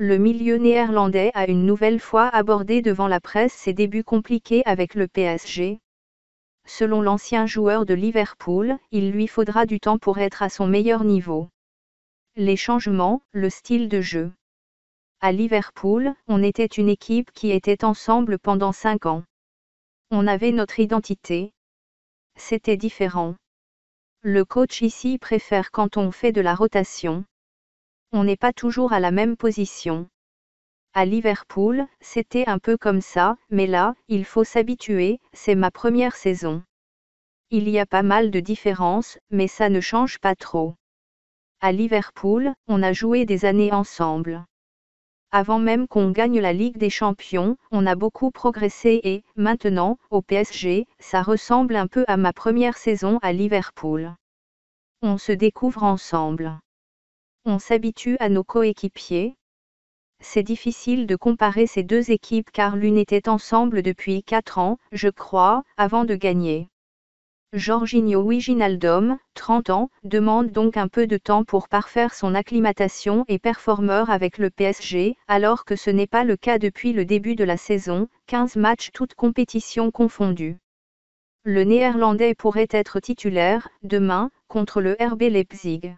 Le milieu néerlandais a une nouvelle fois abordé devant la presse ses débuts compliqués avec le PSG. Selon l'ancien joueur de Liverpool, il lui faudra du temps pour être à son meilleur niveau. Les changements, le style de jeu. À Liverpool, on était une équipe qui était ensemble pendant cinq ans. On avait notre identité. C'était différent. Le coach ici préfère quand on fait de la rotation. On n'est pas toujours à la même position. À Liverpool, c'était un peu comme ça, mais là, il faut s'habituer, c'est ma première saison. Il y a pas mal de différences, mais ça ne change pas trop. À Liverpool, on a joué des années ensemble. Avant même qu'on gagne la Ligue des Champions, on a beaucoup progressé et, maintenant, au PSG, ça ressemble un peu à ma première saison à Liverpool. On se découvre ensemble. On s'habitue à nos coéquipiers. C'est difficile de comparer ces deux équipes car l'une était ensemble depuis 4 ans, je crois, avant de gagner. Jorginho Wijnaldum, 30 ans, demande donc un peu de temps pour parfaire son acclimatation et performeur avec le PSG, alors que ce n'est pas le cas depuis le début de la saison, 15 matchs toutes compétitions confondues. Le néerlandais pourrait être titulaire, demain, contre le RB Leipzig.